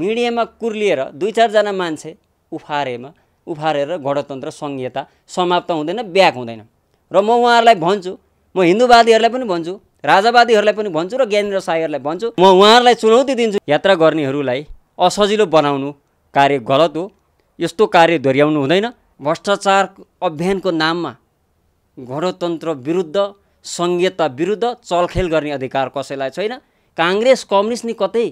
मिडियामा कुर्लिएर दुई चारजना मान्छे उफारेमा उफारेर गणतन्त्र सङ्घीयता समाप्त हुँदैन ब्याक हुँदैन। र म उहाँहरूलाई भन्छु म हिन्दूवादीहरूलाई पनि भन्छु राजावादीहरूलाई पनि भन्छु र ज्ञानेन्द्र साईहरूलाई भन्छु म उहाँहरूलाई चुनौती दिन्छु। यात्रा गर्नेहरूलाई असजिलो बनाउनु कार्य गलत हो यस्तो कार्य दोहोऱ्याउनु हुँदैन। भ्रष्टाचार अभियानको नाममा गणतन्त्र विरुद्ध सङ्घीयता विरुद्ध चलखेल गर्ने अधिकार कसैलाई छैन। काङ्ग्रेस कम्युनिस्ट नि कतै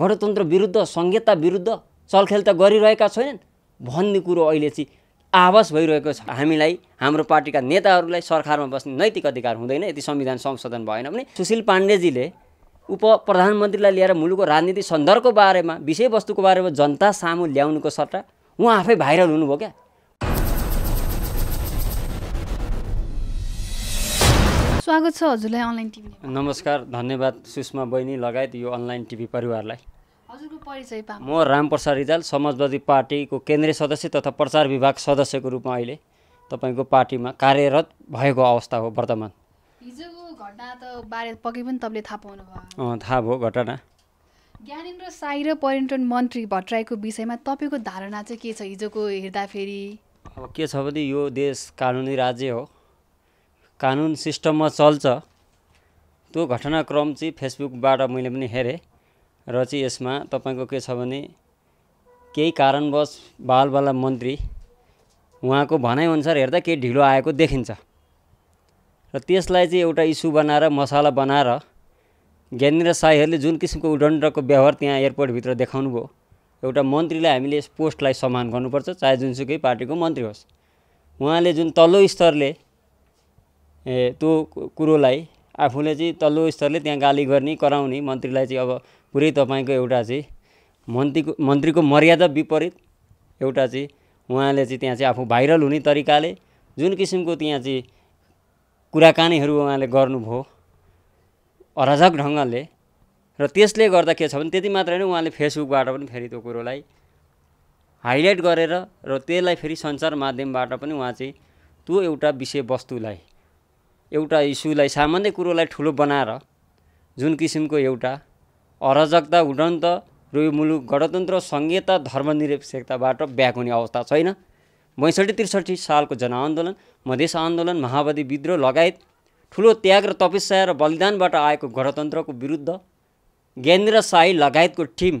गणतन्त्र विरुद्ध सङ्घीयता विरुद्ध चलखेल त गरिरहेका छैनन्। भन्ने कुरो अहिले चाहिँ आवाज भइरहेको छ। हामीलाई हाम्रो पार्टीका नेताहरूलाई सरकारमा बस्ने नैतिक अधिकार हुँदैन यदि संविधान संशोधन भएन भने। सुशील पाण्डेजीले उप प्रधानमन्त्रीलाई ल्याएर मुलुकको राजनीति सन्दर्भको बारेमा विषयवस्तुको बारेमा जनता सामु ल्याउनुको सट्टा उहाँ आफै भाइरल हुनुभयो क्या? स्वागत छ हजुरलाई अनलाइन टिभी नमस्कार धन्यवाद सुषमा बहिनी लगायत यो अनलाइन टिभी परिवारलाई। हजुरको परिचय म रामप्रसाद रिजाल समाजवादी पार्टीको केन्द्रीय सदस्य तथा प्रचार विभाग सदस्यको रूपमा अहिले तपाईँको पार्टीमा कार्यरत भएको अवस्था हो वर्तमान। हिजोको घटना त बारे पक्कै पनि तपाईँले थाहा पाउनु भयो। अँ, थाहा भयो घटना। ज्ञानेन्द्र साई र पर्यटन मन्त्री भट्टराईको विषयमा तपाईँको धारणा चाहिँ के छ हिजोको हेर्दाखेरि? अब के छ भने यो देश कानुनी राज्य हो। कानुन सिस्टममा चल्छ। त्यो घटनाक्रम चाहिँ फेसबुकबाट मैले पनि हेरेँ र चाहिँ यसमा तपाईँको के छ भने केही कारणवश बालबाला मन्त्री उहाँको भनाइअनुसार हेर्दा केही ढिलो आएको देखिन्छ। र त्यसलाई चाहिँ एउटा इस्यु बनाएर मसाला बनाएर ज्ञानेन्द्र साईहरूले जुन किसिमको उडण्डको व्यवहार त्यहाँ एयरपोर्टभित्र देखाउनु भयो एउटा मन्त्रीलाई हामीले यस पोस्टलाई सम्मान गर्नुपर्छ चाहे जुनसुकै पार्टीको मन्त्री होस्। उहाँले जुन तल्लो स्तरले त्यो कु- कुरोलाई आफूले चाहिँ तल्लो स्तरले त्यहाँ गाली गर्ने कराउने मन्त्रीलाई चाहिँ अब पुरै तपाईँको एउटा चाहिँ मन्त्रीको मन्त्रीको मर्यादा विपरीत एउटा चाहिँ उहाँले चाहिँ त्यहाँ चाहिँ आफू भाइरल हुने तरिकाले जुन किसिमको त्यहाँ चाहिँ कुराकानीहरू उहाँले गर्नुभयो अराजक ढङ्गले र त्यसले गर्दा के छ भने त्यति मात्र होइन उहाँले फेसबुकबाट पनि फेरि त्यो कुरोलाई हाइलाइट गरेर र त्यसलाई फेरि सञ्चार माध्यमबाट पनि उहाँ चाहिँ त्यो एउटा विषयवस्तुलाई एउटा इस्युलाई सामान्य कुरोलाई ठुलो बनाएर जुन किसिमको एउटा अराजकता उडन्त र यो मुलुक गणतन्त्र सङ्घीयता धर्मनिरपेक्षताबाट ब्याक हुने अवस्था छैन। बैसठी त्रिसठी सालको जनआन्दोलन मधेस आन्दोलन माओवादी विद्रोह लगायत ठुलो त्याग र तपस्या र बलिदानबाट आएको गणतन्त्रको विरुद्ध ज्ञानेन्द्र साई लगायतको टिम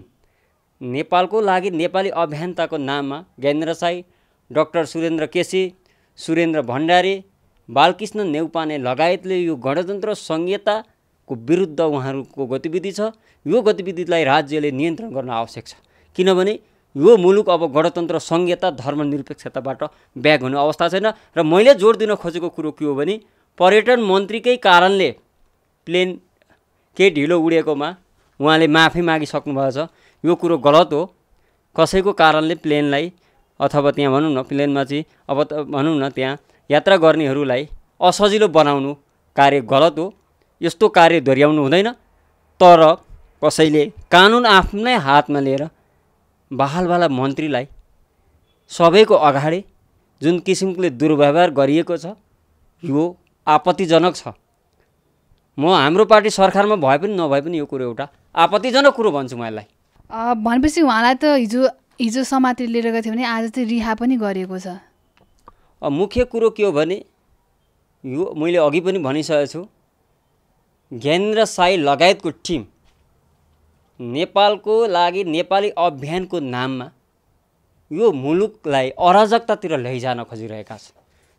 नेपालको लागि नेपाली अभियन्ताको नाममा ज्ञानेन्द्र साई डक्टर सुरेन्द्र केसी सुरेन्द्र भण्डारी बालकृष्ण नेउपाने लगायतले यो गणतन्त्र सङ्घीयताको विरुद्ध उहाँहरूको गतिविधि छ। यो गतिविधिलाई राज्यले नियन्त्रण गर्न आवश्यक छ। किनभने यो मुलुक अब गणतन्त्र सङ्घीयता धर्मनिरपेक्षताबाट ब्याग हुने अवस्था छैन र मैले जोड दिन खोजेको कुरो के हो भने पर्यटन मन्त्रीकै कारणले प्लेन केही ढिलो उडेकोमा उहाँले माफी मागिसक्नु भएको छ। यो कुरो गलत हो। कसैको कारणले प्लेनलाई अथवा त्यहाँ भनौँ न प्लेनमा चाहिँ अब त भनौँ न त्यहाँ यात्रा गर्नेहरूलाई असजिलो बनाउनु कार्य गलत हो। यस्तो कार्य दोहोऱ्याउनु हुँदैन। तर कसैले कानुन आफ्नै हातमा लिएर बहालवाला मन्त्रीलाई सबैको अगाडि जुन किसिमले दुर्व्यवहार गरिएको छ यो आपत्तिजनक छ। म हाम्रो पार्टी सरकारमा भए पनि नभए पनि यो कुरो एउटा आपत्तिजनक कुरो भन्छु म यसलाई। भनेपछि उहाँलाई त हिजो हिजो समाति लिएर गएको थियो भने आज चाहिँ रिहा पनि गरिएको छ। मुख्य कुरो के हो भने यो मैले अघि पनि भनिसकेको छु ज्ञानेन्द्र साई लगायतको टिम नेपालको लागि नेपाली अभियानको नाममा यो मुलुकलाई अराजकतातिर लैजान खोजिरहेका छन्।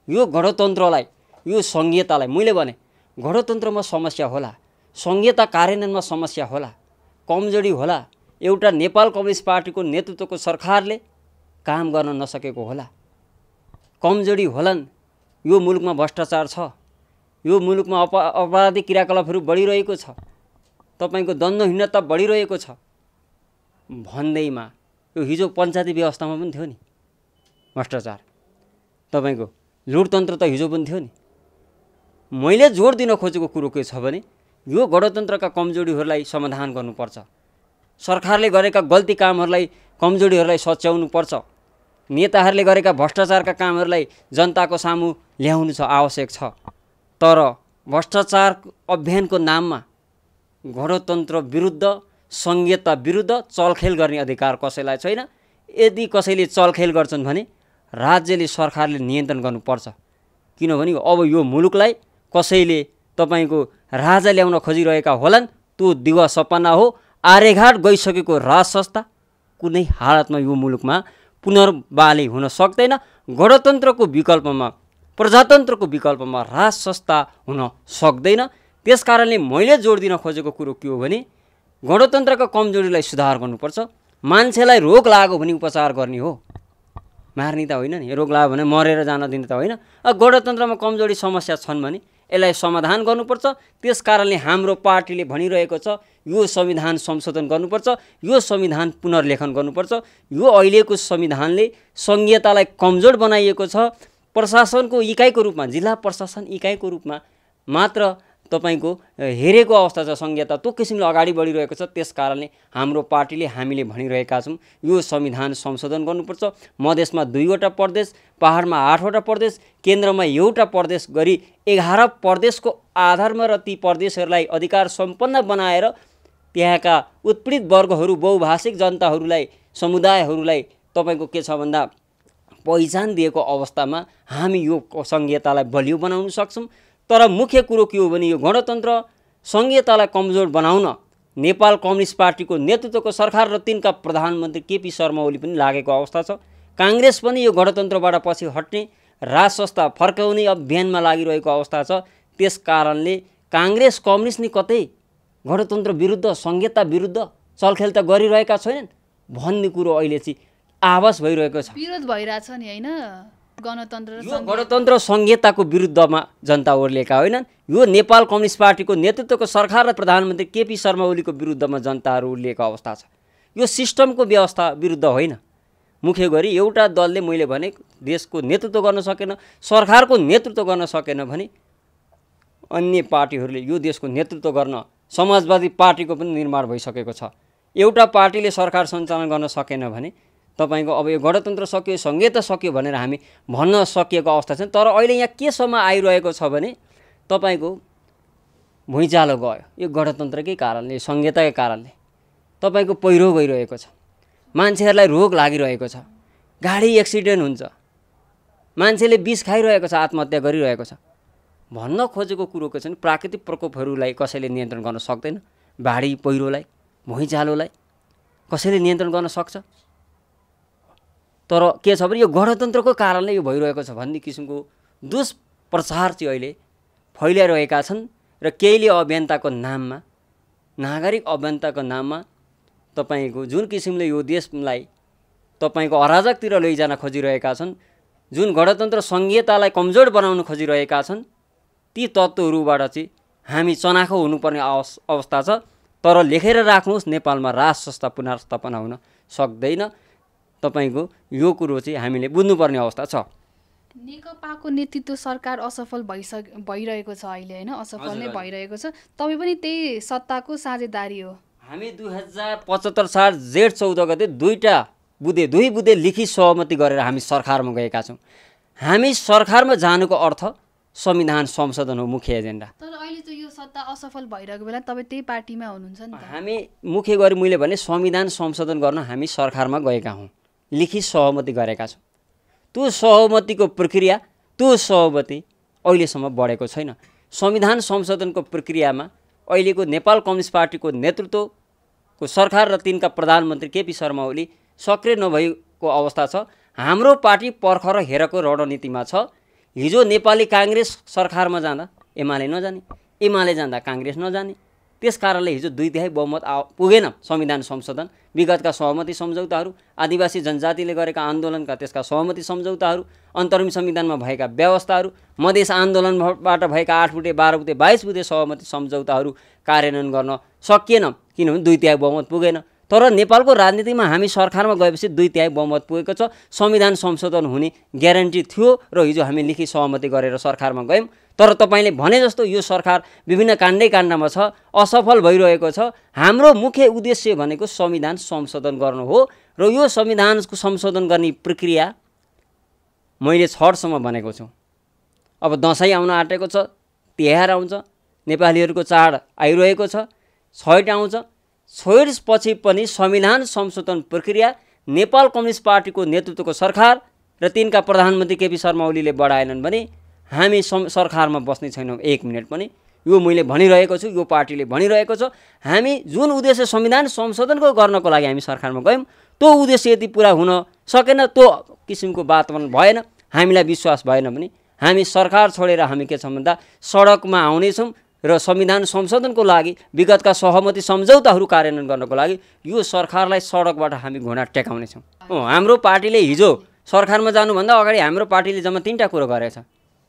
यो गणतन्त्रलाई यो सङ्घीयतालाई मैले भने गणतन्त्रमा समस्या होला सङ्घीयता कार्यान्वयनमा समस्या होला कमजोरी होला एउटा नेपाल कम्युनिस्ट पार्टीको नेतृत्वको सरकारले काम गर्न नसकेको होला। कमजोरी होलान्। यो मुलुकमा भ्रष्टाचार छ। यो मुलुकमा अप अपराधिक क्रियाकलापहरू बढिरहेको छ। तपाईँको द्वन्द्वहीनता बढिरहेको छ। भन्दैमा यो हिजो पञ्चायती व्यवस्थामा पनि थियो नि। भ्रष्टाचार। तपाईँको लुटतन्त्र त हिजो पनि थियो नि। मैले जोड दिन खोजेको कुरो के छ भने यो गणतन्त्रका कमजोरीहरूलाई समाधान गर्नुपर्छ। सरकारले गरेका गल्ती कामहरूलाई कमजोरीहरूलाई सच्याउनु पर्छ नेताहरूले गरेका भ्रष्टाचारका कामहरूलाई जनताको सामु ल्याउनु छ आवश्यक छ। तर भ्रष्टाचार अभियानको नाममा गणतन्त्र विरुद्ध सङ्घीयता विरुद्ध चलखेल गर्ने अधिकार कसैलाई छैन। यदि कसैले चलखेल गर्छन् भने राज्यले सरकारले नियन्त्रण गर्नुपर्छ। किनभने अब यो मुलुकलाई कसैले तपाईँको राजा ल्याउन खोजिरहेका होलान् त्यो दिवा सपना हो। आर्यघाट गइसकेको राज संस्था कुनै हालतमा यो मुलुकमा पुनर्बाली हुन सक्दैन। गणतन्त्रको विकल्पमा प्रजातन्त्रको विकल्पमा राज संस्था हुन सक्दैन। त्यस कारणले मैले जोड दिन खोजेको कुरो के हो भने गणतन्त्रका कमजोरीलाई सुधार गर्नुपर्छ। मान्छेलाई रोग लाग्यो भने उपचार गर्ने हो। मार्ने त होइन नि रोग लाग्यो भने मरेर जान दिने त होइन। गणतन्त्रमा कमजोरी समस्या छन् भने यसलाई समाधान गर्नुपर्छ। त्यस कारणले हाम्रो पार्टीले भनिरहेको छ यो संविधान संशोधन गर्नुपर्छ यो संविधान पुनर्लेखन गर्नुपर्छ। यो अहिलेको संविधानले सङ्घीयतालाई कमजोर बनाइएको छ। प्रशासनको इकाइको रूपमा जिल्ला प्रशासन इकाइको रूपमा मात्र तपाईँको हेरेको अवस्था छ सङ्घीयता त्यो किसिमले अगाडि बढिरहेको छ। त्यस कारणले हाम्रो पार्टीले हामीले भनिरहेका छौँ। यो संविधान संशोधन गर्नुपर्छ। मधेसमा दुईवटा प्रदेश पहाडमा आठवटा प्रदेश केन्द्रमा एउटा प्रदेश गरी एघार प्रदेशको आधारमा र ती प्रदेशहरूलाई अधिकार सम्पन्न बनाएर त्यहाँका उत्पीडित वर्गहरू बहुभाषिक जनताहरूलाई समुदायहरूलाई तपाईँको के छ भन्दा पहिचान दिएको अवस्थामा हामी यो सङ्घीयतालाई बलियो बनाउन सक्छौँ। तर मुख्य कुरो के हो भने यो गणतन्त्र सङ्घीयतालाई कमजोर बनाउन नेपाल कम्युनिस्ट पार्टीको नेतृत्वको सरकार र तिनका प्रधानमन्त्री केपी शर्मा ओली पनि लागेको अवस्था छ। काङ्ग्रेस पनि यो गणतन्त्रबाट पछि हट्ने राज संस्था फर्काउने अभियानमा लागिरहेको अवस्था छ। त्यस कारणले काङ्ग्रेस कम्युनिस्ट नि कतै गणतन्त्र विरुद्ध सङ्घीयता विरुद्ध चलखेल त गरिरहेका छैनन् भन्ने कुरो अहिले चाहिँ आवाज भइरहेको छ। विरोध भइरहेछ नि होइन? गणतन्त्र गणतन्त्र सङ्घीयताको विरुद्धमा जनता ओर्लिएका होइनन्। यो नेपाल कम्युनिस्ट पार्टीको नेतृत्वको सरकार र प्रधानमन्त्री केपी शर्मा ओलीको विरुद्धमा जनताहरू उर्लिएको अवस्था छ। यो सिस्टमको व्यवस्था विरुद्ध होइन। मुख्य गरी एउटा दलले मैले भने देशको नेतृत्व गर्न सकेन सरकारको नेतृत्व गर्न सकेन भने अन्य पार्टीहरूले यो देशको नेतृत्व गर्न समाजवादी पार्टीको पनि निर्माण भइसकेको छ। एउटा पार्टीले सरकार सञ्चालन गर्न सकेन भने तपाईँको अब यो गणतन्त्र सक्यो सङ्घीयता सक्यो भनेर हामी भन्न सकिएको अवस्था छ तर अहिले यहाँ केसम्म आइरहेको छ भने तपाईँको भुइँचालो गयो। यो गणतन्त्रकै कारणले सङ्घीयताकै कारणले तपाईँको पहिरो गइरहेको छ। मान्छेहरूलाई रोग लागिरहेको छ। गाडी एक्सिडेन्ट हुन्छ। मान्छेले विष खाइरहेको छ आत्महत्या गरिरहेको छ। भन्न खोजेको कुरोको चाहिँ प्राकृतिक प्रकोपहरूलाई कसैले नियन्त्रण गर्न सक्दैन। बाढी पहिरोलाई भुइँचालोलाई कसैले नियन्त्रण गर्न सक्छ? तर के छ भने यो गणतन्त्रको कारणले यो भइरहेको छ भन्ने किसिमको दुष्प्रचार चाहिँ अहिले फैलाइरहेका छन् र केहीले अभियन्ताको नाममा नागरिक अभियन्ताको नाममा तपाईँको जुन किसिमले यो देशलाई तपाईँको अराजकतिर लैजान खोजिरहेका छन् जुन गणतन्त्र सङ्घीयतालाई कमजोर बनाउन खोजिरहेका छन् ती तत्त्वहरूबाट चाहिँ हामी चनाखो हुनुपर्ने अवस्था छ। तर लेखेर राख्नुहोस् नेपालमा राज संस्था पुनर्स्थापना हुन सक्दैन। तपाईँको यो कुरो चाहिँ हामीले बुझ्नुपर्ने अवस्था छ। नेकपाको नेतृत्व सरकार असफल भइसक भइरहेको छ अहिले होइन? असफल नै भइरहेको छ। तपाईँ पनि त्यही सत्ताको साझेदारी हो। हामी दुई हजार पचहत्तर साल जेठ चौध गते दुईवटा बुधे दुई बुधे लिखित सहमति गरेर हामी सरकारमा गएका छौँ। हामी सरकारमा जानुको अर्थ संविधान संशोधन हो मुख्य एजेन्डा। तर अहिले चाहिँ यो सत्ता असफल भइरहेको बेला तपाईँ त्यही पार्टीमा हुनुहुन्छ नि हामी मुख्य गरी मैले भने संविधान संशोधन गर्न हामी सरकारमा गएका हौँ। लिखित सहमति गरेका छौँ। त्यो सहमतिको प्रक्रिया त्यो सहमति अहिलेसम्म बढेको छैन। संविधान संशोधनको प्रक्रियामा अहिलेको नेपाल कम्युनिस्ट पार्टीको नेतृत्वको सरकार र तिनका प्रधानमन्त्री केपी शर्मा ओली सक्रिय नभएको अवस्था छ। हाम्रो पार्टी पर्ख र हेरको रणनीतिमा छ। हिजो नेपाली काङ्ग्रेस सरकारमा जाँदा एमाले नजाने एमाले जाँदा काङ्ग्रेस नजाने। त्यस कारणले हिजो दुई तिहाई बहुमत आ पुगेन संविधान संशोधन विगतका सहमति सम्झौताहरू आदिवासी जनजातिले गरेका आन्दोलनका त्यसका सहमति सम्झौताहरू अन्तरिम संविधानमा भएका व्यवस्थाहरू मधेस आन्दोलनबाट भएका आठ बुटे बाह्र बुटे बाइस बुटे सहमति सम्झौताहरू कार्यान्वयन गर्न सकिएन किनभने दुई तिहाई बहुमत पुगेन। तर नेपालको राजनीतिमा हामी सरकारमा गएपछि दुई तिहाई बहुमत पुगेको छ। संविधान संशोधन हुने ग्यारेन्टी थियो र हिजो हामी लिखित सहमति गरेर सरकारमा गयौँ। तर तपाईँले भने जस्तो यो सरकार विभिन्न काण्डै काण्डमा छ असफल भइरहेको छ। हाम्रो मुख्य उद्देश्य भनेको संविधान संशोधन गर्नु हो र यो संविधानको संशोधन गर्ने प्रक्रिया मैले छठसम्म भनेको छु। अब दसैँ आउन आँटेको छ तिहार आउँछ नेपालीहरूको चाड आइरहेको छ छैट आउँछ। छोडेपछि पनि संविधान संशोधन प्रक्रिया नेपाल कम्युनिस्ट पार्टीको नेतृत्वको सरकार र तिनका प्रधानमन्त्री केपी शर्मा ओलीले बढाएनन् भने हामी सरकारमा बस्ने छैनौँ। एक मिनट पनि। यो मैले भनिरहेको छु यो पार्टीले भनिरहेको छ। हामी जुन उद्देश्य संविधान संशोधनको गर्नको लागि हामी सरकारमा गयौँ त्यो उद्देश्य यदि पुरा हुन सकेन त्यो किसिमको वातावरण भएन हामीलाई विश्वास भएन भने हामी सरकार छोडेर हामी के छौँ भन्दा सडकमा आउनेछौँ र संविधान संशोधनको लागि विगतका सहमति सम्झौताहरू कार्यान्वयन गर्नको लागि यो सरकारलाई सडकबाट हामी घुँडा टेकाउनेछौँ। हाम्रो पार्टीले हिजो सरकारमा जानुभन्दा अगाडि हाम्रो पार्टीले जम्मा तिनवटा कुरो गरेछ।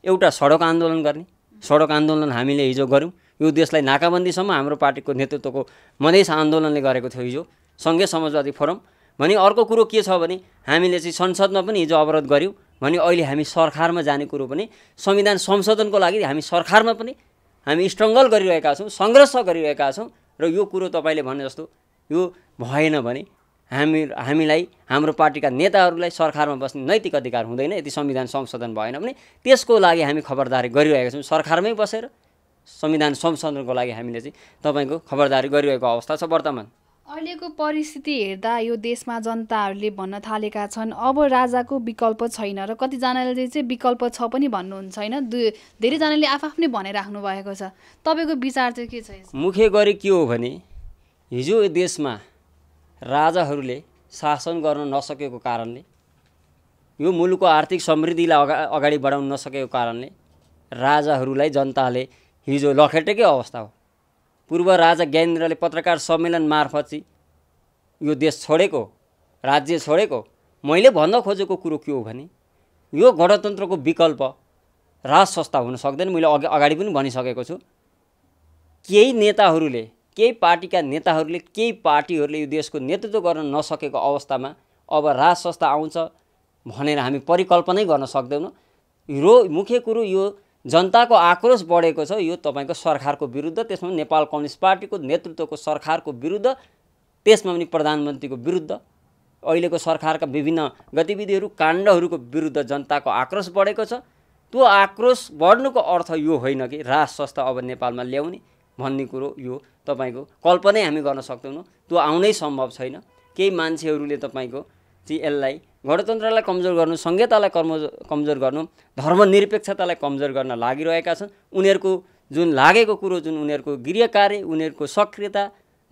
एउटा सडक आन्दोलन गर्ने। सडक आन्दोलन हामीले हिजो गऱ्यौँ। यो देशलाई नाकाबन्दीसम्म हाम्रो पार्टीको नेतृत्वको मधेस आन्दोलनले गरेको थियो हिजो। सङ्घीय समाजवादी फोरम। भने अर्को कुरो के छ भने हामीले चाहिँ संसदमा पनि हिजो अवरोध गऱ्यौँ। भने अहिले हामी सरकारमा जाने कुरो पनि संविधान संशोधनको लागि हामी सरकारमा पनि हामी स्ट्रङ्गल गरिरहेका छौँ सङ्घर्ष गरिरहेका छौँ। र यो कुरो तपाईँले भने जस्तो यो भएन भने हामी हामीलाई हाम्रो पार्टीका नेताहरूलाई सरकारमा बस्ने नैतिक अधिकार हुँदैन यदि संविधान संशोधन भएन भने त्यसको लागि हामी खबरदारी गरिरहेका छौँ। सरकारमै बसेर संविधान संशोधनको लागि हामीले चाहिँ तपाईँको खबरदारी गरिरहेको अवस्था छ वर्तमान। अहिलेको परिस्थिति हेर्दा यो देशमा जनताहरूले भन्न थालेका छन् अब राजाको विकल्प छैन र कतिजनाले चाहिँ विकल्प छ पनि भन्नुहुन्छ होइन? धेरैजनाले आफआफ्नै भनिराख्नु भएको छ। तपाईँको विचार चाहिँ के छ मुख्य गरी के हो भने हिजो देशमा राजाहरूले शासन गर्न नसकेको कारणले यो मुलुकको आर्थिक समृद्धिलाई अगा अगाडि बढाउन नसकेको कारणले राजाहरूलाई जनताले हिजो लखेटेकै अवस्था हो। पूर्व राजा ज्ञानेन्द्रले पत्रकार सम्मेलन मार्फत चाहिँ यो देश छोडेको राज्य छोडेको मैले भन्न खोजेको कुरो के हो भने यो गणतन्त्रको विकल्प राज संस्था हुन सक्दैन मैले अगाडि पनि भनिसकेको छु। केही नेताहरूले केही पार्टीका नेताहरूले केही पार्टीहरूले यो देशको नेतृत्व गर्न नसकेको अवस्थामा अब राज संस्था आउँछ भनेर हामी परिकल्पनै गर्न सक्दैनौँ। रो मुख्य कुरो यो जनताको आक्रोश बढेको छ यो तपाईँको सरकारको विरुद्ध त्यसमा नेपाल कम्युनिस्ट पार्टीको नेतृत्वको सरकारको विरुद्ध त्यसमा पनि प्रधानमन्त्रीको विरुद्ध अहिलेको सरकारका विभिन्न गतिविधिहरू काण्डहरूको विरुद्ध जनताको आक्रोश बढेको छ। त्यो आक्रोश बढ्नुको अर्थ यो होइन कि राज संस्था अब नेपालमा ल्याउने भन्ने कुरो यो तपाईँको कल्पनै हामी गर्न सक्दैनौँ। त्यो आउनै सम्भव छैन। केही मान्छेहरूले तपाईँको चाहिँ यसलाई गणतन्त्रलाई कमजोर गर्नु संहितालाई कर्म कमजोर गर्नु धर्मनिरपेक्षतालाई कमजोर गर्न लागिरहेका छन्। उनीहरूको जुन लागेको कुरो जुन उनीहरूको गृह कार्य उनीहरूको सक्रियता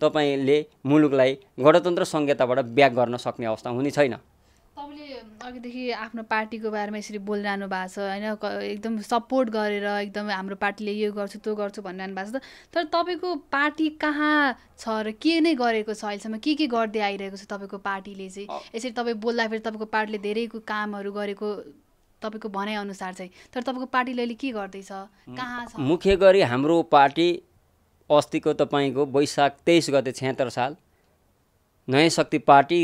तपाईँले मुलुकलाई गणतन्त्र संहिताबाट ब्याक गर्न सक्ने अवस्था हुने छैन। तपाईँले अघिदेखि आफ्नो पार्टीको बारेमा यसरी बोलिरहनु भएको छ होइन? एकदम सपोर्ट गरेर एकदम हाम्रो पार्टीले यो गर्छु त्यो गर्छु भनिरहनु भएको छ तर तपाईँको पार्टी कहाँ छ र के नै गरेको छ अहिलेसम्म? के के गर्दै आइरहेको छ तपाईँको पार्टीले चाहिँ? यसरी तपाईँ बोल्दाखेरि तपाईँको पार्टीले धेरै कामहरू गरेको तपाईँको भनाइअनुसार चाहिँ। तर तपाईँको पार्टीले अहिले के गर्दैछ? कहाँ छ? मुख्य गरी हाम्रो पार्टी अस्तिको तपाईँको वैशाख तेइस गते छ्यात्तर साल नयाँ शक्ति पार्टी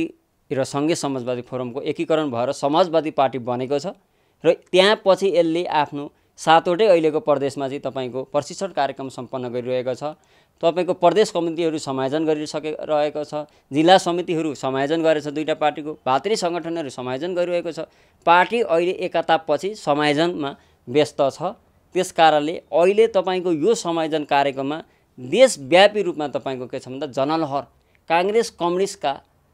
र सङ्घीय समाजवादी फोरमको एकीकरण भएर समाजवादी पार्टी बनेको छ र त्यहाँ पछि यसले आफ्नो सातवटै अहिलेको प्रदेशमा चाहिँ तपाईँको प्रशिक्षण कार्यक्रम सम्पन्न गरिरहेको छ। तपाईँको प्रदेश कमिटीहरू समायोजन गरिसके रहेको छ। जिल्ला समितिहरू समायोजन गरेछ दुईवटा पार्टीको। भातृ सङ्गठनहरू समायोजन गरिरहेको छ। पार्टी अहिले एकतापछि समायोजनमा व्यस्त छ। त्यस कारणले अहिले तपाईँको यो समायोजन कार्यक्रममा देशव्यापी रूपमा तपाईँको के छ भन्दा जनलहर। काङ्ग्रेस कम्युनिस्टका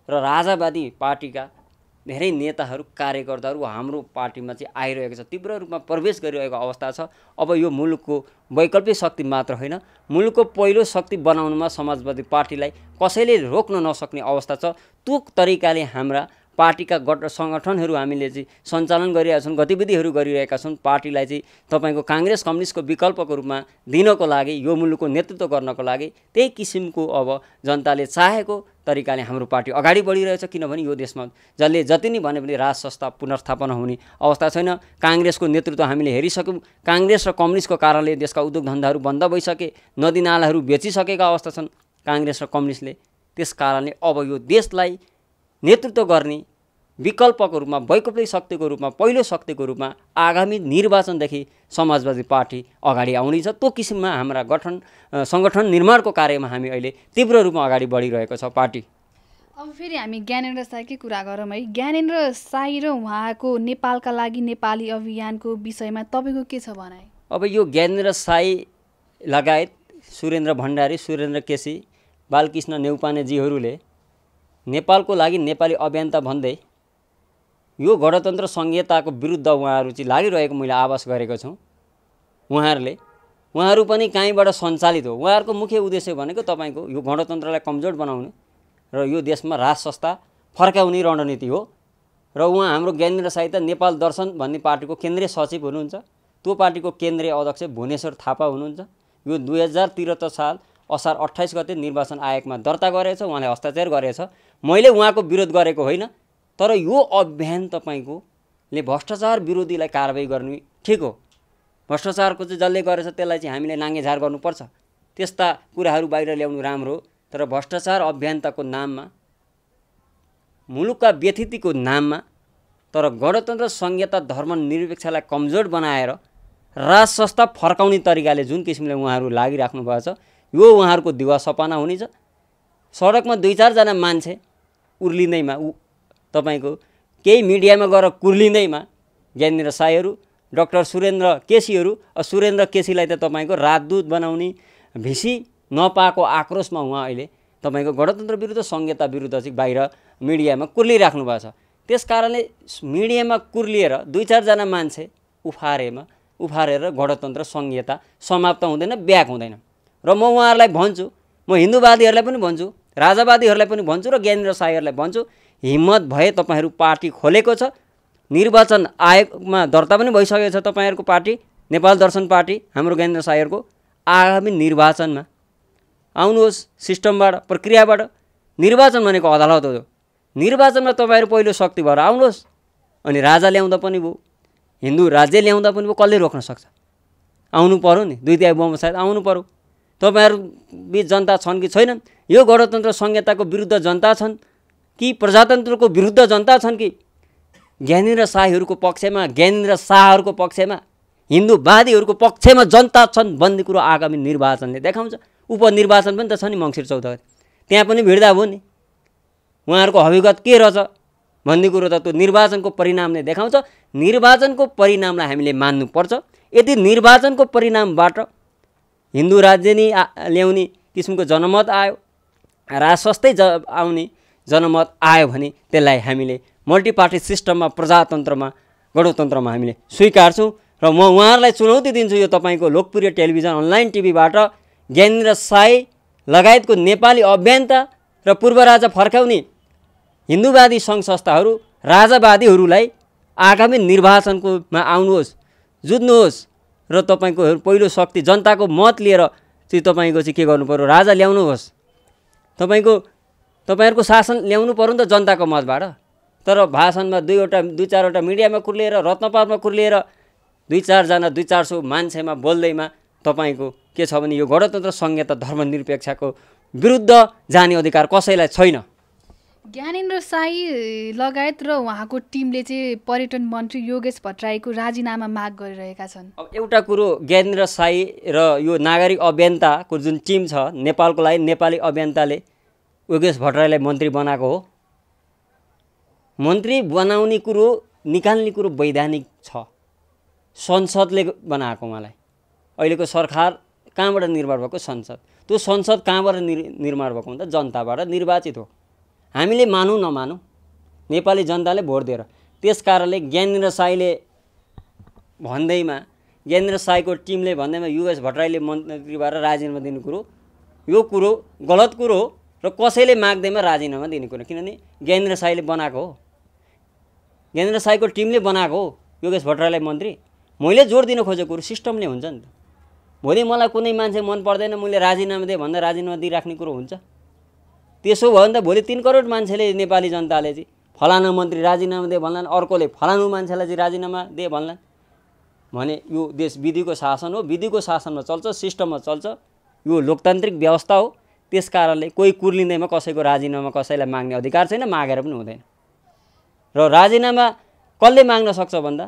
र राजावादी पार्टीका धेरै नेताहरू कार्यकर्ताहरू हाम्रो पार्टीमा चाहिँ आइरहेको छ। तीव्र रूपमा प्रवेश गरिरहेको अवस्था छ। अब यो मुलुकको वैकल्पिक शक्ति मात्र होइन मुलुकको पहिलो शक्ति बनाउनुमा समाजवादी पार्टीलाई कसैले रोक्न नसक्ने अवस्था छ। त्यो तरिकाले हाम्रा पार्टीका गट सङ्गठनहरू हामीले चाहिँ सञ्चालन गरिरहेका छौँ गतिविधिहरू गरिरहेका छौँ पार्टीलाई चाहिँ तपाईँको काङ्ग्रेस कम्युनिस्टको विकल्पको रूपमा दिनको लागि यो मुलुकको नेतृत्व गर्नको लागि त्यही किसिमको अब जनताले चाहेको तरिकाले हाम्रो पार्टी अगाडि बढिरहेछ किनभने यो देशमा जसले जति नै भने पनि राज संस्था पुनर्स्थापना हुने अवस्था छैन। काङ्ग्रेसको नेतृत्व हामीले हेरिसक्यौँ। काङ्ग्रेस र कम्युनिस्टको कारणले देशका उद्योग धन्दाहरू बन्द भइसके नदीनालाहरू बेचिसकेका अवस्था छन्। काङ्ग्रेस र कम्युनिस्टले त्यस कारणले अब यो देशलाई नेतृत्व गर्ने विकल्पको रूपमा वैकल्पिक शक्तिको रूपमा पहिलो शक्तिको रूपमा आगामी निर्वाचनदेखि समाजवादी पार्टी अगाडि आउनेछ। त्यो किसिममा हाम्रा गठन सङ्गठन निर्माणको कार्यमा हामी अहिले तीव्र रूपमा अगाडि बढिरहेको छ पार्टी। अब फेरि हामी ज्ञानेन्द्र साईकै कुरा गरौँ है। ज्ञानेन्द्र साई र उहाँको नेपालका लागि नेपाली अभियानको विषयमा तपाईँको के छ भनाइ? अब यो ज्ञानेन्द्र साई लगायत सुरेन्द्र भण्डारी सुरेन्द्र केसी बालकृष्ण नेउपानेजीहरूले नेपालको लागि नेपाली अभियन्ता भन्दै यो गणतन्त्र सङ्घीयताको विरुद्ध उहाँहरू चाहिँ लागिरहेको मैले आवाज गरेको छु। उहाँहरूले उहाँहरू पनि कहीँबाट सञ्चालित हो। उहाँहरूको मुख्य उद्देश्य भनेको तपाईँको यो गणतन्त्रलाई कमजोर बनाउने र यो देशमा राज संस्था फर्काउने रणनीति हो। र उहाँ हाम्रो ज्ञानेन्द्र साहित्य नेपाल दर्शन भन्ने पार्टीको केन्द्रीय सचिव हुनुहुन्छ। त्यो पार्टीको केन्द्रीय अध्यक्ष भुवनेश्वर थापा हुनुहुन्छ। यो दुई हजार त्रिहत्तर साल असार अठाइस गते निर्वाचन आयोगमा दर्ता गरेछ उहाँले हस्ताक्षर गरेछ। मैले उहाँको विरोध गरेको होइन। तर यो अभियान तपाईँकोले भ्रष्टाचार विरोधीलाई कारवाही गर्ने ठिक हो। भ्रष्टाचारको चाहिँ जसले गरेछ त्यसलाई चाहिँ हामीले नाङ्गेझार गर्नुपर्छ। त्यस्ता कुराहरू बाहिर ल्याउनु राम्रो तर भ्रष्टाचार अभियन्ताको नाममा मुलुकका व्यथितिको नाममा तर गणतन्त्र संहिता धर्मनिरपेक्षलाई कमजोर बनाएर राज संस्था फर्काउने तरिकाले जुन किसिमले उहाँहरू लागिराख्नु भएको छ यो उहाँहरूको दिवा सपना हुनेछ। सडकमा दुई चारजना मान्छे उर्लिँदैमा तपाईँको केही मिडियामा गएर कुर्लिँदैमा ज्ञानेन्द्र साईहरू डक्टर सुरेन्द्र केसीहरू सुरेन्द्र केसीलाई त तपाईँको राजदूत बनाउने भिसी नपाएको आक्रोशमा उहाँ अहिले तपाईँको गणतन्त्र विरुद्ध संहिता विरुद्ध चाहिँ बाहिर मिडियामा कुर्लिराख्नु भएको छ। त्यस कारणले मिडियामा कुर्लिएर दुई चारजना मान्छे उफारेमा उफारेर गणतन्त्र संहिता समाप्त हुँदैन ब्याक हुँदैन। र म उहाँहरूलाई भन्छु म हिन्दूवादीहरूलाई पनि भन्छु राजावादीहरूलाई पनि भन्छु र ज्ञानेन्द्र साईहरूलाई भन्छु हिम्मत भए तपाईँहरू पार्टी खोलेको छ। निर्वाचन आयोगमा दर्ता पनि भइसकेको छ तपाईँहरूको पार्टी नेपाल दर्शन पार्टी हाम्रो ज्ञानेन्द्र साईहरूको आगामी निर्वाचनमा। आउनुहोस् सिस्टमबाट प्रक्रियाबाट। निर्वाचन भनेको अदालत हो। निर्वाचनमा तपाईँहरू पहिलो शक्ति भएर आउनुहोस्। अनि राजा ल्याउँदा पनि भयो। हिन्दू राज्य ल्याउँदा पनि भयो कसले रोक्न सक्छ? आउनु पऱ्यो नि दुई तिहाई बहुमत सायद आउनु पऱ्यो तपाईँहरू बिच जनता छन् कि छैनन्? यो गणतन्त्र संहिताको विरुद्ध जनता छन्। कि प्रजातन्त्रको विरुद्ध जनता छन् कि? ज्ञानेन्द्र शाहीहरूको पक्षमा ज्ञानेन्द्र शाहहरूको पक्षमा हिन्दूवादीहरूको पक्षमा जनता छन् भन्ने कुरो आगामी निर्वाचनले देखाउँछ। उपनिर्वाचन पनि त छ नि मङ्सिर चौध त्यहाँ पनि भिड्दा भयो नि। उहाँहरूको हविगत के रहेछ भन्ने कुरो त त्यो निर्वाचनको परिणामले देखाउँछ। निर्वाचनको परिणामलाई हामीले मान्नुपर्छ। यदि निर्वाचनको परिणामबाट हिन्दू राज्य नै ल्याउने किसिमको जनमत आयो राजस्वस्तै ज आउने जनमत आयो भने त्यसलाई हामीले मल्टिपार्टी सिस्टममा प्रजातन्त्रमा गणतन्त्रमा हामीले स्वीकार्छौँ। र म उहाँहरूलाई चुनौती दिन्छु यो तपाईँको लोकप्रिय टेलिभिजन अनलाइन टिभीबाट ज्ञानेन्द्र साई लगायतको नेपाली अभियन्ता र पूर्व राजा फर्काउने हिन्दूवादी सङ्घ संस्थाहरू राजावादीहरूलाई आगामी निर्वाचनकोमा आउनुहोस् जुत्नुहोस् र तपाईँको पहिलो शक्ति जनताको मत लिएर चाहिँ तपाईँको चाहिँ के गर्नु पऱ्यो राजा ल्याउनुहोस्। तपाईँको तपाईँहरूको शासन ल्याउनु पऱ्यो नि त जनताको मतबाट। तर भाषणमा दुईवटा दुई चारवटा मिडियामा कुर्लिएर रत्नपातमा कुर्लिएर दुई चारजना दुई चार सौ मान्छेमा बोल्दैमा तपाईँको के छ भने यो गणतन्त्र संहिता धर्मनिरपेक्षको विरुद्ध जाने अधिकार कसैलाई छैन। ज्ञानेन्द्र साई लगायत र उहाँको टिमले चाहिँ पर्यटन मन्त्री योगेश भट्टराईको राजीनामा माग गरिरहेका छन्। अब एउटा कुरो ज्ञानेन्द्र साई र यो नागरिक अभियन्ताको जुन टिम छ नेपालको लागि नेपाली अभियन्ताले योगेश भट्टराईलाई मन्त्री बनाएको हो। मन्त्री बनाउने कुरो निकाल्ने कुरो वैधानिक छ। संसदले बनाएको उहाँलाई। अहिलेको सरकार कहाँबाट निर्माण भएको संसद? त्यो संसद कहाँबाट निर्माण भएको भन्दा जनताबाट निर्वाचित हो। हामीले मानौँ नमानौँ। नेपाली जनताले भोट दिएर। त्यस कारणले ज्ञानेन्द्र साईले भन्दैमा ज्ञानेन्द्र साईको टिमले भन्दैमा युएस भट्टराईले मन्त्रीबाट राजीनामा दिने कुरो यो कुरो गलत कुरो हो। र कसैले माग्दैमा राजीनामा दिने कुरो किनभने ज्ञानेन्द्र साईले बनाएको हो। ज्ञानेन्द्र साईको टिमले बनाएको हो योगेश भट्टराईलाई मन्त्री। मैले जोड दिन खोजेको कुरो सिस्टमले हुन्छ नि त। भोलि मलाई कुनै मान्छे मन पर्दैन मैले राजीनामा दिएँ भन्दा राजीनामा दिइराख्ने कुरो हुन्छ। त्यसो भयो भने त भोलि तिन करोड मान्छेले नेपाली जनताले चाहिँ फलाना मन्त्री राजीनामा दिए भन्लान् अर्कोले फलानु मान्छेलाई चाहिँ राजीनामा दिए भन्लान्। भने यो देश विधिको शासन हो विधिको शासनमा चल्छ सिस्टममा चल्छ। यो लोकतान्त्रिक व्यवस्था हो। त्यस कारणले कोही कुर्लिँदैमा कसैको राजीनामा कसैलाई माग्ने अधिकार छैन मागेर पनि हुँदैन। र राजीनामा कसले माग्न सक्छ भन्दा?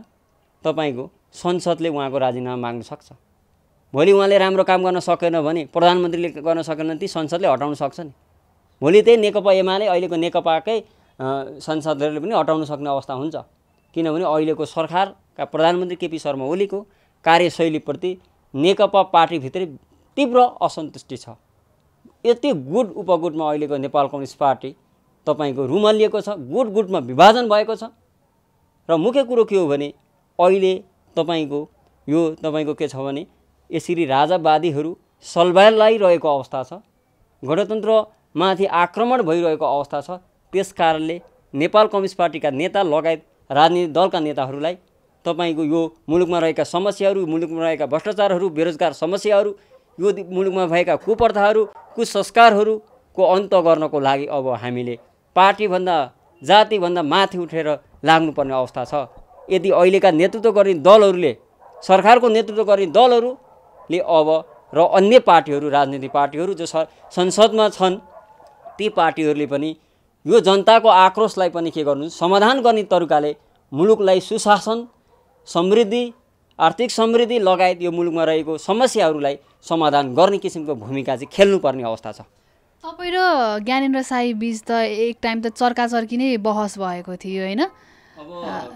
तपाईँको संसदले उहाँको राजीनामा माग्न सक्छ। भोलि उहाँले राम्रो काम गर्न सकेन भने प्रधानमन्त्रीले गर्न सकेन ती संसदले हटाउन सक्छ नि। भोलि त्यही नेकपा एमाले अहिलेको नेकपाकै सांसदहरूले पनि हटाउन सक्ने अवस्था हुन्छ। किनभने अहिलेको सरकारका प्रधानमन्त्री केपी शर्मा ओलीको कार्यशैलीप्रति नेकपा पार्टीभित्रै तीव्र असन्तुष्टि छ। यति गुट उपगुटमा अहिलेको नेपाल कम्युनिस्ट पार्टी तपाईँको रुमलिएको छ गुट गुटमा विभाजन भएको छ। र मुख्य कुरो के हो भने अहिले तपाईँको यो तपाईँको के छ भने यसरी राजावादीहरू सल्भाइरहेको अवस्था छ गणतन्त्रमाथि आक्रमण भइरहेको अवस्था छ। त्यस कारणले नेपाल कम्युनिस्ट पार्टीका नेता लगायत राजनीतिक दलका नेताहरूलाई तपाईँको यो मुलुकमा रहेका समस्याहरू मुलुकमा रहेका भ्रष्टाचारहरू बेरोजगार समस्याहरू यो मुलुकमा भएका कुप्रथाहरू कुसंस्कारहरूको अन्त गर्नको लागि अब हामीले पार्टीभन्दा जातिभन्दा माथि उठेर लाग्नुपर्ने अवस्था छ। यदि अहिलेका नेतृत्व गर्ने दलहरूले सरकारको नेतृत्व गर्ने दलहरूले अब र अन्य पार्टीहरू राजनीतिक पार्टीहरू जो संसदमा छन् ती पार्टीहरूले पनि यो जनताको आक्रोशलाई पनि के गर्नु समाधान गर्ने तरिकाले मुलुकलाई सुशासन समृद्धि आर्थिक समृद्धि लगायत यो मुलुकमा रहेको समस्याहरूलाई समाधान गर्ने किसिमको भूमिका चाहिँ खेल्नुपर्ने अवस्था छ। तपाईँ र ज्ञानेन्द्र साई बिच त एक टाइम त चर्का चर्की नै बहस भएको थियो होइन? अब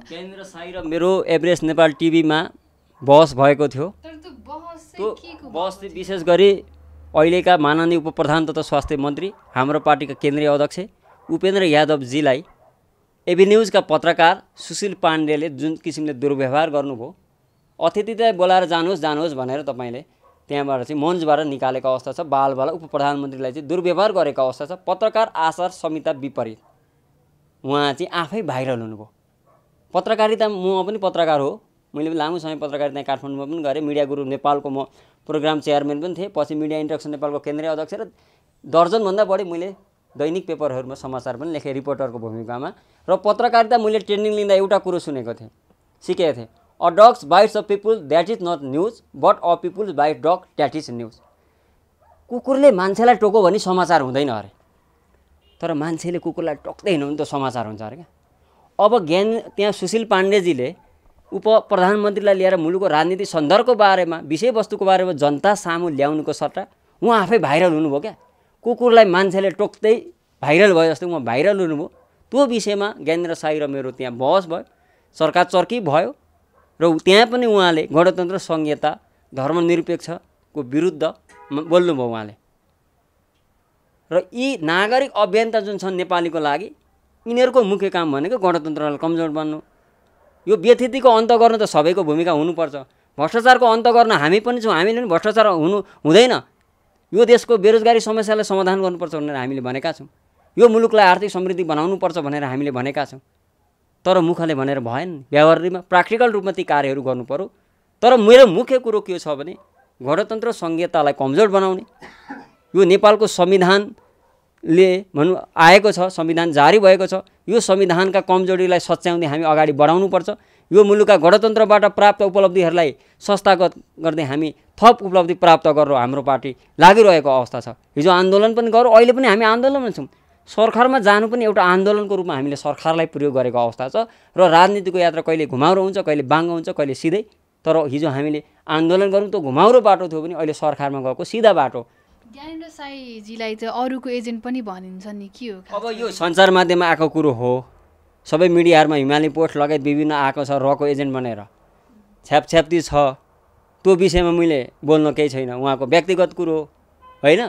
ज्ञानेन्द्र साई र मेरो एभरेस्ट नेपाल टिभीमा बहस भएको थियो। त्यो बहस चाहिँ विशेष गरी अहिलेका माननीय उप प्रधान तथा स्वास्थ्य मन्त्री हाम्रो पार्टीका केन्द्रीय अध्यक्ष उपेन्द्र यादवजीलाई एबी न्युजका पत्रकार सुशील पाण्डेले जुन किसिमले दुर्व्यवहार गर्नुभयो अतिथिलाई बोलाएर जानुहोस् जानुहोस् भनेर तपाईँले त्यहाँबाट चाहिँ मञ्चबाट निकालेको अवस्था छ। बालबाला उप प्रधानमन्त्रीलाई चाहिँ दुर्व्यवहार गरेको अवस्था छ। पत्रकार आचार संहिता विपरीत। उहाँ चाहिँ आफै भाइरल हुनुभयो। पत्रकारिता म पनि पत्रकार हो। मैले लामो समय पत्रकारिता काठमाडौँमा पनि गरेँ। मिडिया गुरु नेपालको म प्रोग्राम चेयरम्यान पनि थिएँ। पछि मिडिया इन्ट्रेक्सन नेपालको केन्द्रीय अध्यक्ष र दर्जनभन्दा बढी मैले दैनिक पेपरहरूमा समाचार पनि लेखेँ रिपोर्टरको भूमिकामा। र पत्रकारिता मैले ट्रेनिङ लिँदा एउटा कुरो सुनेको थिएँ सिकेको थिएँ। A dogs bites a people that is not news but a people bite dog that is news कुकुरले मान्छेलाई टोको भने समाचार हुँदैन अरे। तर मान्छेले कुकुरलाई टोक्दैन भने त समाचार हुन्छ अरे क्या। अब ज्ञान त्यहाँ सुशील पाण्डेजीले उप प्रधानमन्त्रीलाई लिएर मुलुकको राजनीति सन्दर्भको बारेमा विषयवस्तुको बारेमा जनता सामु ल्याउनुको सट्टा उहाँ आफै भाइरल हुनुभयो क्या। कुकुरलाई मान्छेले टोक्दै भाइरल भयो जस्तो उहाँ भाइरल हुनुभयो। त्यो विषयमा ज्ञानेन्द्र साई र मेरो त्यहाँ बहस भयो। सरकार चर्की भयो। र त्यहाँ पनि उहाँले गणतन्त्र संहिता धर्मनिरपेक्षको विरुद्ध बोल्नुभयो उहाँले। र यी नागरिक अभियन्ता जुन छन् नेपालीको लागि यिनीहरूको मुख्य काम भनेको गणतन्त्रलाई कमजोर बन्नु। यो व्यथितिको अन्त गर्नु त सबैको भूमिका हुनुपर्छ। भ्रष्टाचारको अन्त गर्न हामी पनि छौँ हामीले पनि भ्रष्टाचार हुनु हुँदैन। यो देशको बेरोजगारी समस्यालाई समाधान गर्नुपर्छ भनेर हामीले भनेका छौँ। यो मुलुकलाई आर्थिक समृद्धि बनाउनुपर्छ भनेर हामीले भनेका छौँ। तर मुखले भनेर भएन। व्यवहारमा प्र्याक्टिकल रूपमा ती कार्यहरू गर्नु पऱ्यो तर मेरो मुख्य कुरो के छ भने गणतन्त्र संहितालाई कमजोर बनाउने। यो नेपालको संविधानले भनौँ आएको छ संविधान जारी भएको छ। यो संविधानका कमजोरीलाई सच्याउँदै हामी अगाडि बढाउनुपर्छ। यो मुलुकका गणतन्त्रबाट प्राप्त उपलब्धिहरूलाई संस्थागत गर्दै हामी थप उपलब्धि प्राप्त गरेर हाम्रो पार्टी लागिरहेको अवस्था छ। हिजो आन्दोलन पनि गरौँ अहिले पनि हामी आन्दोलनमा छौँ। सरकारमा जानु पनि एउटा आन्दोलनको रूपमा हामीले सरकारलाई प्रयोग गरेको अवस्था छ र राजनीतिको यात्रा कहिले घुमाउरो हुन्छ कहिले बाङ्गो हुन्छ कहिले सिधै। तर हिजो हामीले आन्दोलन गरौँ त घुमाउरो बाटो थियो भने अहिले सरकारमा गएको सिधा बाटो। ज्ञानेन्द्र साईजीलाई चाहिँ अरूको एजेन्ट पनि भनिन्छ नि के हो अब यो सञ्चार माध्यममा आएको कुरो हो। सबै मिडियाहरूमा हिमालय पोस्ट लगायत विभिन्न आएको छ रको एजेन्ट बनेर छ्यापछ्याप्ती छ। त्यो विषयमा मैले बोल्न केही छैन। उहाँको व्यक्तिगत कुरो होइन?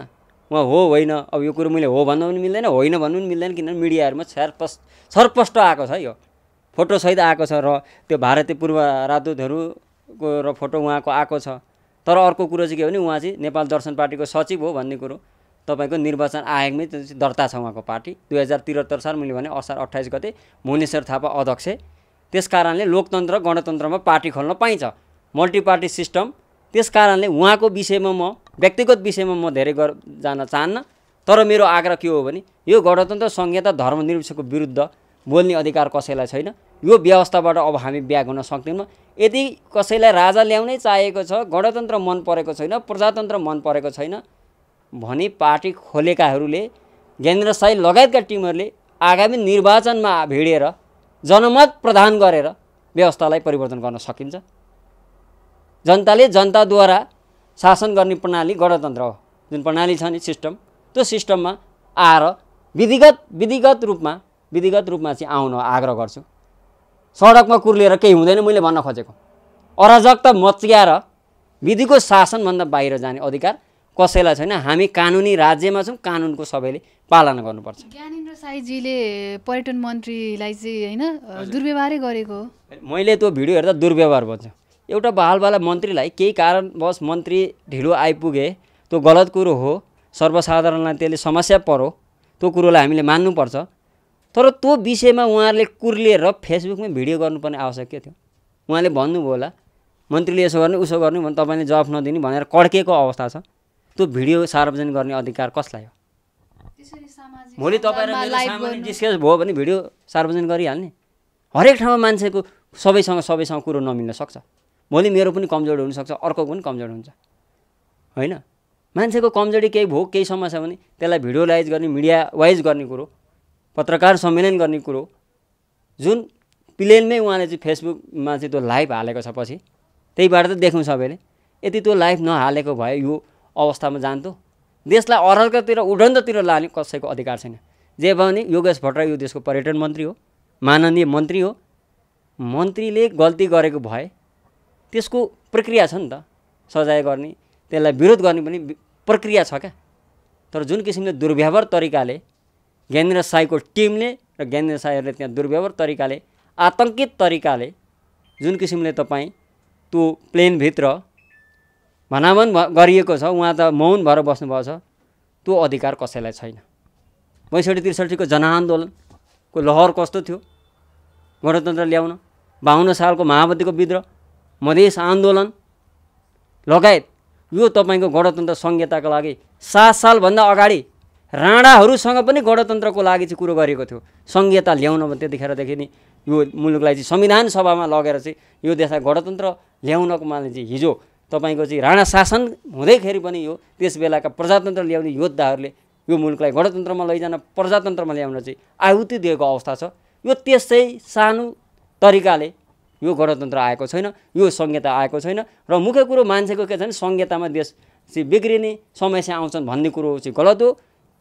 उहाँ हो होइन। अब यो कुरो मैले हो भन्नु पनि मिल्दैन होइन भन्नु पनि मिल्दैन किनभने मिडियाहरूमा छरपष्ट आएको छ यो। फोटोसहित आएको छ र त्यो भारतीय पूर्व राजदूतहरूको र फोटो उहाँको आएको छ। तर अर्को कुरो चाहिँ के भने उहाँ चाहिँ नेपाल दर्शन पार्टीको सचिव हो भन्ने कुरो। तपाईँको निर्वाचन आयोगमै दर्ता छ उहाँको पार्टी। दुई हजार त्रिहत्तर साल मैले भने असार अट्ठाइस गते मुनेश्वर थापा अध्यक्ष। त्यस कारणले लोकतन्त्र गणतन्त्रमा पार्टी खोल्न पाइन्छ। Multi party system. त्यस कारणले उहाँको विषयमा म व्यक्तिगत विषयमा म धेरै गर जान चाहन्न तर मेरो आग्रह के हो भने यो गणतन्त्र संहिता धर्मनिरपेक्षको विरुद्ध बोल्ने अधिकार कसैलाई छैन। यो व्यवस्थाबाट अब हामी ब्याग हुन सक्दैनौँ। यदि कसैलाई राजा ल्याउनै चाहिएको छ गणतन्त्र मन परेको छैन प्रजातन्त्र मन परेको छैन भने पार्टी खोलेकाहरूले ज्ञानेन्द्र साई लगायतका टिमहरूले आगामी निर्वाचनमा भिडेर जनमत प्रदान गरेर व्यवस्थालाई परिवर्तन गर्न सकिन्छ। जनताले जनताद्वारा शासन गर्ने प्रणाली गणतन्त्र हो। जुन प्रणाली छ नि सिस्टम त्यो सिस्टममा आएर विधिगत विधिगत रूपमा विधिगत रूपमा चाहिँ आउन आग्रह गर्छु। सडकमा कुर्लिएर केही हुँदैन मैले भन्न खोजेको। अराजकता मच्याएर विधिको शासनभन्दा बाहिर जाने अधिकार कसैलाई छैन। हामी कानुनी राज्यमा छौँ कानुनको सबैले पालना गर्नुपर्छ। ज्ञानेन्द्र साईजीले पर्यटन मन्त्रीलाई चाहिँ होइन दुर्व्यवहारै गरेको मैले त्यो भिडियो हेर्दा दुर्व्यवहार भन्छु एउटा बहालवाला मन्त्रीलाई केही कारणवश मन्त्री ढिलो आइपुगे त्यो गलत कुरो हो सर्वसाधारणलाई त्यसले समस्या परो त्यो कुरोलाई हामीले मान्नुपर्छ। तर त्यो विषयमा उहाँहरूले कुर्लिएर फेसबुकमै भिडियो गर्नुपर्ने आवश्यक के थियो? उहाँले भन्नुभयो होला मन्त्रीले यसो गर्ने उसो गर्ने भने तपाईँले जवाफ नदिने भनेर कड्किएको अवस्था छ। त्यो भिडियो सार्वजनिक गर्ने अधिकार कसलाई हो? भोलि तपाईँ डिस्कस भयो भने भिडियो सार्वजनिक गरिहाल्ने। हरेक ठाउँमा मान्छेको सबैसँग सबैसँग कुरो नमिल्न सक्छ। भोलि मेरो पनि कमजोरी हुनसक्छ अर्को पनि कमजोरी हुन्छ। होइन? मान्छेको कमजोरी केही भयो केही समस्या भने त्यसलाई भिडियोलाइज गर्ने मिडिया वाइज गर्ने कुरो पत्रकार सम्मेलन गर्ने कुरो जुन प्लेनमै उहाँले चाहिँ फेसबुकमा चाहिँ त्यो लाइभ हालेको छ पछि त्यहीबाट त देखौँ सबैले। यदि त्यो लाइभ नहालेको भए यो अवस्थामा जान्थ्यो। देशलाई अर्कातिर उडन्ततिर लाने कसैको अधिकार छैन। जे भने योगेश भट्टराई यो देशको पर्यटन मन्त्री हो माननीय मन्त्री हो। मन्त्रीले गल्ती गरेको भए त्यसको प्रक्रिया छ नि त सजाय गर्ने त्यसलाई विरोध गर्ने पनि प्रक्रिया छ क्या। तर जुन किसिमले दुर्व्यवहार तरिकाले ज्ञानेन्द्र साईको टिमले र ज्ञानेन्द्र साईहरूले त्यहाँ दुर्व्यवहार तरिकाले आतङ्कित तरिकाले जुन किसिमले तपाईँ त्यो प्लेनभित्र भनाभन भ- गरिएको छ उहाँ त मौन भएर बस्नुभएको छ त्यो अधिकार कसैलाई छैन। बैसठी त्रिसठीको जनआन्दोलनको लहर कस्तो थियो? गणतन्त्र ल्याउन बाहन्न सालको माओवादीको विद्रोह मधेस आन्दोलन। लगायत यो तपाईँको गणतन्त्र संहिताको लागि सात सालभन्दा अगाडि राणाहरूसँग पनि गणतन्त्रको लागि चाहिँ कुरो गरेको थियो। संहिता ल्याउन त्यतिखेरदेखि नि यो मुलुकलाई चाहिँ संविधान सभामा लगेर चाहिँ यो देशलाई गणतन्त्र ल्याउनको माने चाहिँ हिजो तपाईँको चाहिँ राणा शासन हुँदैखेरि पनि यो त्यस बेलाका प्रजातन्त्र ल्याउने योद्धाहरूले यो मुलुकलाई गणतन्त्रमा लैजान प्रजातन्त्रमा ल्याउन चाहिँ आहुति दिएको अवस्था छ। यो त्यसै सानो तरिकाले यो गणतन्त्र आएको छैन यो संहिता आएको छैन र मुख्य कुरो मान्छेको के छ भने संहितामा देश चाहिँ बिग्रिने समस्या आउँछन् भन्ने कुरो चाहिँ गलत हो।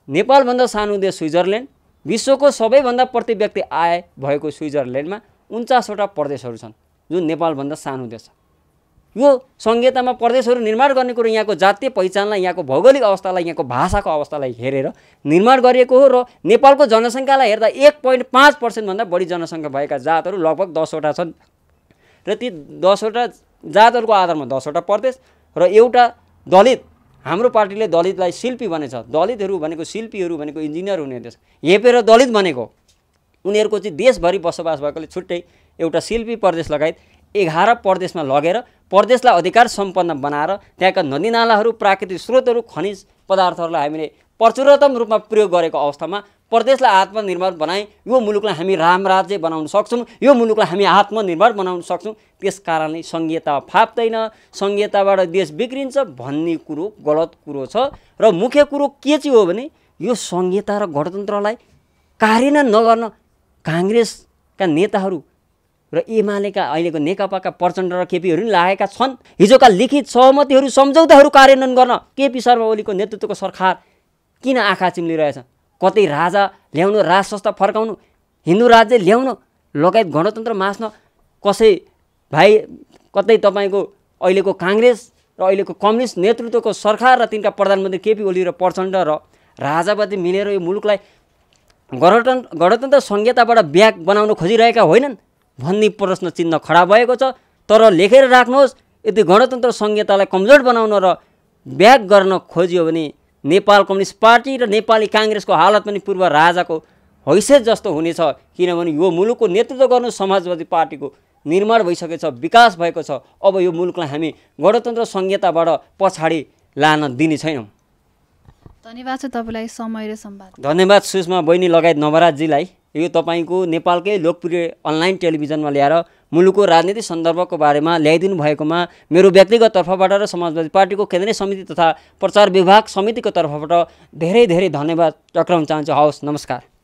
नेपालभन्दा सानो देश स्विजरल्यान्ड विश्वको सबैभन्दा प्रति व्यक्ति आय भएको स्विजरल्यान्डमा उन्चासवटा प्रदेशहरू छन् जुन नेपालभन्दा सानो देश छ। यो संहितामा प्रदेशहरू निर्माण गर्ने कुरो यहाँको जातीय पहिचानलाई यहाँको भौगोलिक अवस्थालाई यहाँको भाषाको अवस्थालाई हेरेर निर्माण गरिएको हो र नेपालको जनसङ्ख्यालाई हेर्दा एक पोइन्ट पाँच पर्सेन्टभन्दा बढी जनसङ्ख्या भएका जातहरू लगभग दसवटा छन्। र ती दसवटा जातहरूको आधारमा दसवटा प्रदेश र एउटा दलित हाम्रो पार्टीले दलितलाई शिल्पी भनेछ। दलितहरू भनेको शिल्पीहरू भनेको इन्जिनियर हुने देश। हेपेर दलित भनेको उनीहरूको चाहिँ देशभरि बसोबास भएकोले छुट्टै एउटा शिल्पी प्रदेश लगायत एघार प्रदेशमा लगेर प्रदेशलाई अधिकार सम्पन्न बनाएर त्यहाँका नदीनालाहरू प्राकृतिक स्रोतहरू खनिज पदार्थहरूलाई हामीले प्रचुरतम रूपमा प्रयोग गरेको अवस्थामा प्रदेशलाई आत्मनिर्भर बनाए यो मुलुकलाई हामी राम राज्य बनाउन सक्छौँ। यो मुलुकलाई हामी आत्मनिर्भर बनाउन सक्छौँ। त्यस कारणले सङ्घीयता फाप्दैन। सङ्घीयताबाट देश बिग्रिन्छ भन्ने कुरो गलत कुरो छ। र मुख्य कुरो के चाहिँ हो भने यो सङ्घीयता र गणतन्त्रलाई कार्यान्वयन नगर्न काङ्ग्रेसका नेताहरू र एमालेका अहिलेको नेकपाका प्रचण्ड र केपीहरू पनि लागेका छन्। हिजोका लिखित सहमतिहरू सम्झौताहरू कार्यान्वयन गर्न केपी शर्मा ओलीको नेतृत्वको सरकार किन आँखा चिम्लिरहेछ? कतै राजा ल्याउनु राज संस्था फर्काउनु हिन्दू राज्य ल्याउनु लगायत गणतन्त्र मास्न कसै भाइ कतै तपाईँको अहिलेको काङ्ग्रेस र अहिलेको कम्युनिस्ट नेतृत्वको सरकार र तिनका प्रधानमन्त्री केपी ओली र प्रचण्ड र राजावादी मिलेर यो मुलुकलाई गणतन्त्र गणतन्त्र संहिताबाट ब्याग बनाउन खोजिरहेका होइनन् भन्ने प्रश्न चिन्ह खडा भएको छ। तर लेखेर राख्नुहोस् यदि गणतन्त्र संहितालाई कमजोर बनाउन र ब्याग गर्न खोजियो भने नेपाल कम्युनिस्ट पार्टी र नेपाली काङ्ग्रेसको हालत पनि पूर्व राजाको हैसियत जस्तो हुनेछ किनभने यो मुलुकको नेतृत्व गर्नु समाजवादी पार्टीको निर्माण भइसकेको छ विकास भएको छ। अब यो मुलुकलाई हामी गणतन्त्र संहिताबाट पछाडि लान दिने छैनौँ। धन्यवाद छ तपाईँलाई समय र सम्वाद। धन्यवाद सुषमा बहिनी लगायत नवराजजीलाई। यो तपाईँको नेपालकै लोकप्रिय अनलाइन टेलिभिजनमा ल्याएर मुलुकको राजनीतिक सन्दर्भको बारेमा ल्याइदिनु भएकोमा मेरो व्यक्तिगत तर्फबाट र समाजवादी पार्टीको केन्द्रीय समिति तथा प्रचार विभाग समितिको तर्फबाट धेरै धेरै धन्यवाद। टक्राउन चाहन्छु। हवस् नमस्कार।